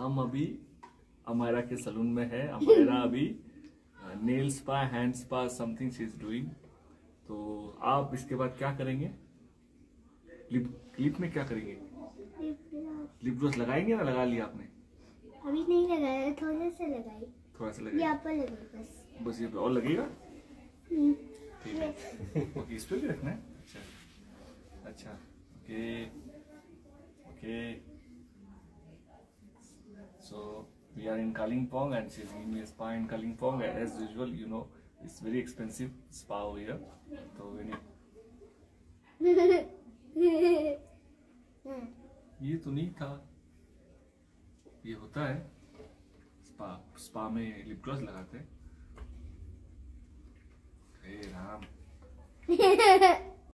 हम अभी अमायरा के सलून में है अमायरा अभी nail spa hand spa something she is doing तो आप इसके बाद क्या करेंगे? लिप लिप में क्या करेंगे? लिप ग्लोस लगाएँगे ना? लगा लिया आपने? अभी नहीं लगाया थोड़े से लगाई। थोड़ा सा लगेगा यहाँ पर लगा बस। बस ये पे और लगेगा? हम्म, ठीक है। ओके इस पे भी रखना है? अच्छा। अच्छा okay so we are in Kalimpong and she's giving me a spa in Kalimpong and as usual you know it's very expensive spa over here so we need hmm, ये तो नहीं था ये होता है स्पा स्पा में lip gloss लगाते हैं हे राम